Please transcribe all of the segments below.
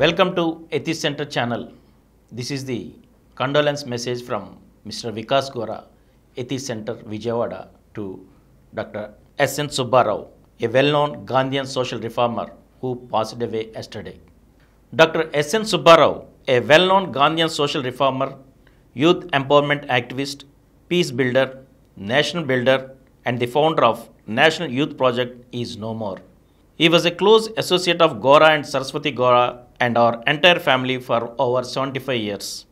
Welcome to Atheist Center channel. This is the condolence message from Mr. Vikas Gora, Atheist Center, Vijayawada, to Dr. S.N. Subbarao, a well-known Gandhian social reformer who passed away yesterday. Dr. S.N. Subbarao, a well-known Gandhian social reformer, youth empowerment activist, peace builder, national builder, and the founder of National Youth Project is no more. He was a close associate of Gora and Saraswati Gora and our entire family for over 75 years.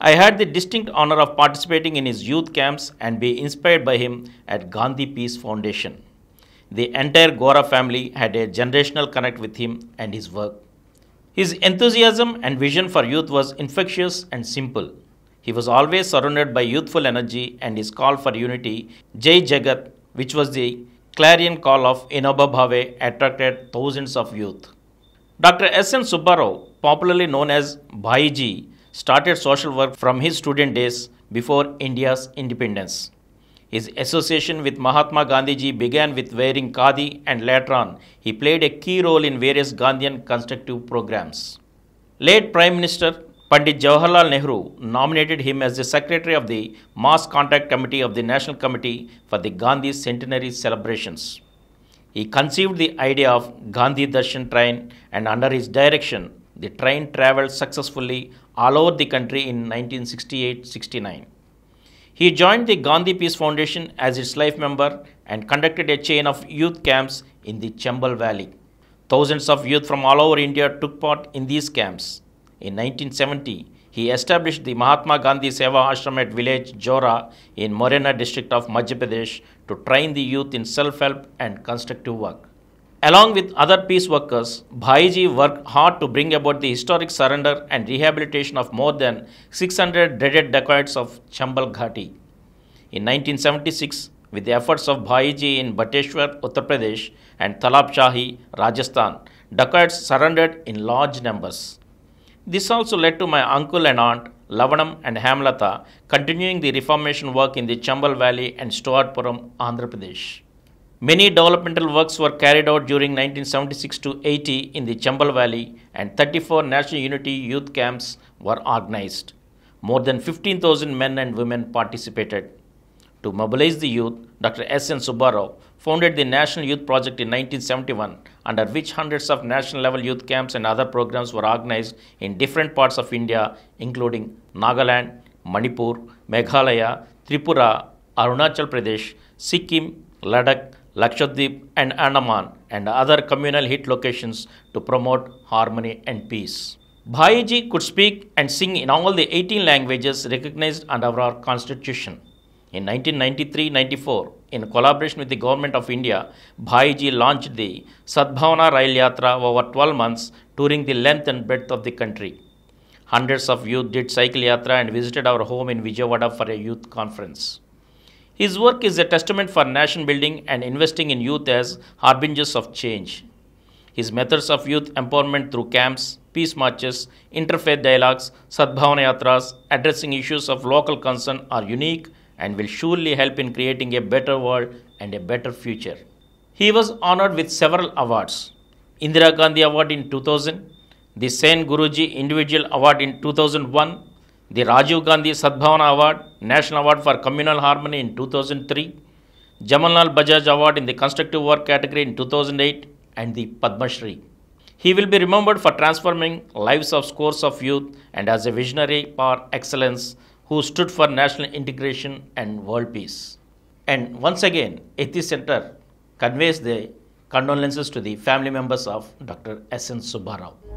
I had the distinct honor of participating in his youth camps and be inspired by him at Gandhi Peace Foundation. The entire Gora family had a generational connect with him and his work. His enthusiasm and vision for youth was infectious and simple. He was always surrounded by youthful energy and his call for unity, Jai Jagat, which was the clarion call of Vinoba Bhave, attracted thousands of youth. Dr. S. N. Subbarao, popularly known as Bhaiji, started social work from his student days before India's independence. His association with Mahatma Gandhiji began with wearing khadi and later on he played a key role in various Gandhian constructive programs. Late Prime Minister Pandit Jawaharlal Nehru nominated him as the secretary of the Mass Contact Committee of the National Committee for the Gandhi Centenary celebrations. He conceived the idea of Gandhi Darshan train and under his direction the train traveled successfully all over the country in 1968-69. He joined the Gandhi Peace Foundation as its life member and conducted a chain of youth camps in the Chambal Valley. Thousands of youth from all over India took part in these camps. In 1970, he established the Mahatma Gandhi Seva Ashram at village Jora in Morena district of Madhya Pradesh to train the youth in self-help and constructive work. Along with other peace workers, Bhaiji worked hard to bring about the historic surrender and rehabilitation of more than 600 dreaded dacoits of Chambal Ghati. In 1976, with the efforts of Bhaiji in Bateshwar, Uttar Pradesh and Talab Shahi, Rajasthan, dacoits surrendered in large numbers. This also led to my uncle and aunt, Lavanam and Hemlata, continuing the reformation work in the Chambal Valley and Stuartpuram, Andhra Pradesh. Many developmental works were carried out during 1976 to 80 in the Chambal Valley and 34 National Unity Youth Camps were organized. More than 15,000 men and women participated. To mobilize the youth, Dr. S. N. Subbarao founded the National Youth Project in 1971, under which hundreds of national level youth camps and other programs were organized in different parts of India, including Nagaland, Manipur, Meghalaya, Tripura, Arunachal Pradesh, Sikkim, Ladakh, Lakshadweep, and Andaman, and other communal hit locations to promote harmony and peace. Bhaiji could speak and sing in all the 18 languages recognized under our constitution. In 1993-94, in collaboration with the Government of India, Bhaiji launched the Sadbhavana Rail Yatra over 12 months, touring the length and breadth of the country. Hundreds of youth did cycle yatra and visited our home in Vijayawada for a youth conference. His work is a testament for nation building and investing in youth as harbingers of change. His methods of youth empowerment through camps, peace marches, interfaith dialogues, Sadbhavana Yatras, addressing issues of local concern are unique and will surely help in creating a better world and a better future. He was honored with several awards. Indira Gandhi Award in 2000, the Sane Guruji Individual Award in 2001, the Rajiv Gandhi Sadbhavana Award, National Award for Communal Harmony in 2003, Jamnalal Bajaj Award in the Constructive Work category in 2008, and the Padma Shri. He will be remembered for transforming lives of scores of youth and as a visionary par excellence who stood for national integration and world peace. And once again, Atheist Center conveys the condolences to the family members of Dr. S. N. Subbarao.